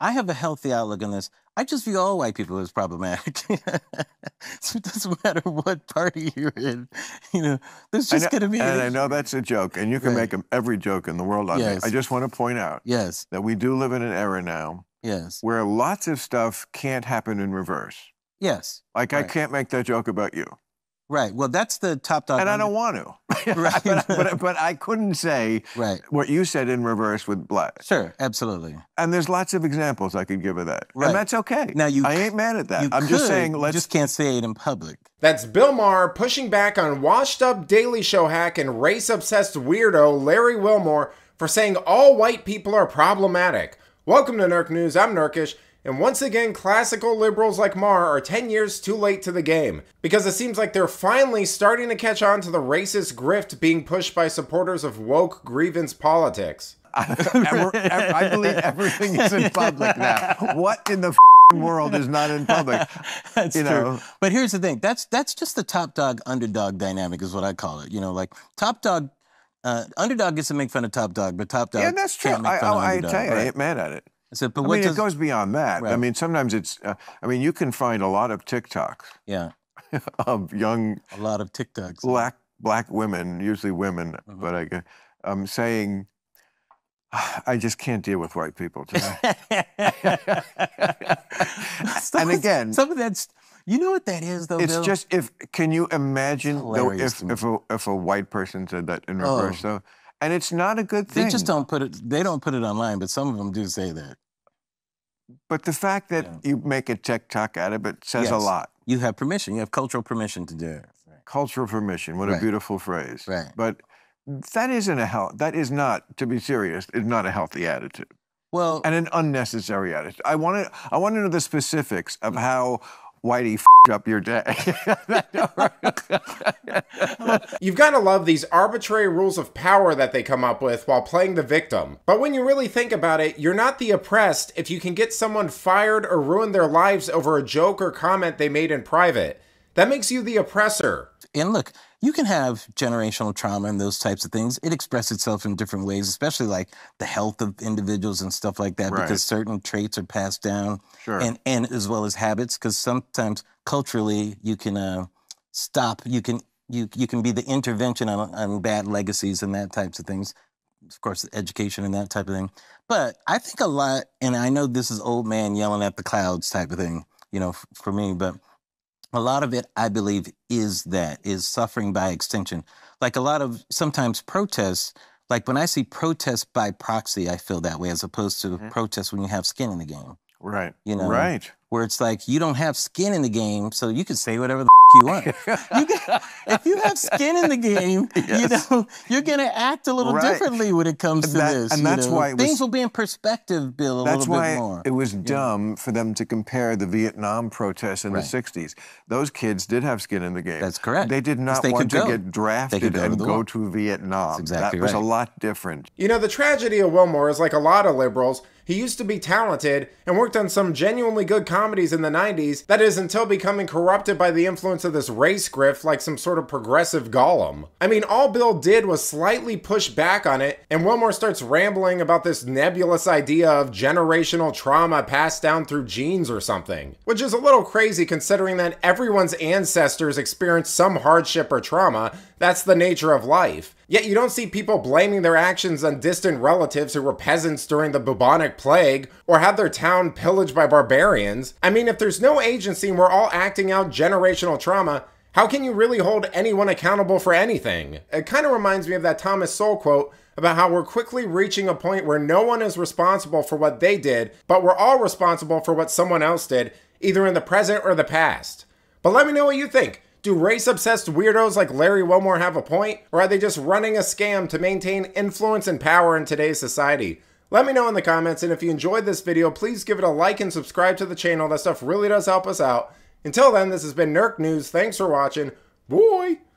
I have a healthy outlook on this. I just view all white people as problematic. so it doesn't matter what party you're in. You know, there's just going to be. And I know that's a joke, and you can right. make every joke in the world on yes. me. I just want to point out yes. that we do live in an era now yes. where lots of stuff can't happen in reverse. Yes. Like right. I can't make that joke about you. Right. Well, that's the top dog. And I don't want to. right. but, but, but, I couldn't say right. what you said in reverse with black. Sure, absolutely. And there's lots of examples I could give of that. Right. And that's okay. Now you I ain't mad at that. I'm could, just saying let's you just can't say it in public. That's Bill Maher pushing back on washed up Daily Show hack and race obsessed weirdo Larry Wilmore for saying all white people are problematic. Welcome to Nerk News. I'm Nerkish. And once again, classical liberals like Maher are 10 years too late to the game, because it seems like they're finally starting to catch on to the racist grift being pushed by supporters of woke grievance politics. I believe everything is in public now. What in the world is not in public? That's you know? true. But here's the thing: that's that's just the top dog underdog dynamic, is what I call it. You know, like top dog. Uh, underdog gets to make fun of top dog, but top dog. Yeah, that's true. I, I, I tell you, right? I ain't mad at it. So, but I mean, does, it goes beyond that. Right. I mean, sometimes it's. Uh, I mean, you can find a lot of TikToks. Yeah. of young. A lot of TikToks. Black black women, usually women, mm-hmm. but I um, saying, I just can't deal with white people today. and again, some of that's. You know what that is, though. It's Bill? just if. Can you imagine though, if if a, if a white person said that in reverse? Oh. So and it's not a good thing. They just don't put it. They don't put it online, but some of them do say that. But the fact that yeah. you make a TikTok out of it says yes. a lot. You have permission. You have cultural permission to do it. Right. Cultural permission. What right. a beautiful phrase. Right. But that isn't a health. That is not, to be serious, is not a healthy attitude. Well, and an unnecessary attitude. I want to. I want to know the specifics of mm. how Whitey f- up your day. You've got to love these arbitrary rules of power that they come up with while playing the victim. But when you really think about it, you're not the oppressed if you can get someone fired or ruin their lives over a joke or comment they made in private. That makes you the oppressor. And look, you can have generational trauma and those types of things. It expresses itself in different ways, especially like the health of individuals and stuff like that, right. because certain traits are passed down, sure. and and as well as habits. Because sometimes culturally, you can uh, stop. You can you you can be the intervention on, on bad legacies and that types of things. Of course, education and that type of thing. But I think a lot, and I know this is old man yelling at the clouds type of thing, you know, for me, but a lot of it, I believe, is that, is suffering by extension. Like a lot of sometimes protests, like when I see protests by proxy, I feel that way as opposed to mm-hmm. protests when you have skin in the game. Right. You know, right. Where it's like you don't have skin in the game, so you can say whatever the you want. You can, if you have skin in the game, yes. you know you're going to act a little right. differently when it comes to that, this. And that's know? why things was, will be in perspective, Bill, a that's little why bit more. It was dumb for them to compare the Vietnam protests in right. the '60s. Those kids did have skin in the game. That's correct. They did not they want to go. get drafted go and to go to Vietnam. That's exactly that was a lot different. You know, the tragedy of Wilmore is like a lot of liberals. He used to be talented and worked on some genuinely good comedies in the 90s. That is until becoming corrupted by the influence of this race grift like some sort of progressive golem. I mean, all Bill did was slightly push back on it, and Wilmore starts rambling about this nebulous idea of generational trauma passed down through genes or something. Which is a little crazy considering that everyone's ancestors experienced some hardship or trauma. That's the nature of life. Yet you don't see people blaming their actions on distant relatives who were peasants during the bubonic plague or had their town pillaged by barbarians. I mean, if there's no agency and we're all acting out generational trauma, how can you really hold anyone accountable for anything? It kind of reminds me of that Thomas Sowell quote about how we're quickly reaching a point where no one is responsible for what they did, but we're all responsible for what someone else did, either in the present or the past. But let me know what you think. Do race obsessed weirdos like Larry Wilmore have a point? Or are they just running a scam to maintain influence and power in today's society? Let me know in the comments, and if you enjoyed this video, please give it a like and subscribe to the channel. That stuff really does help us out. Until then, this has been Nerk News. Thanks for watching. Boy!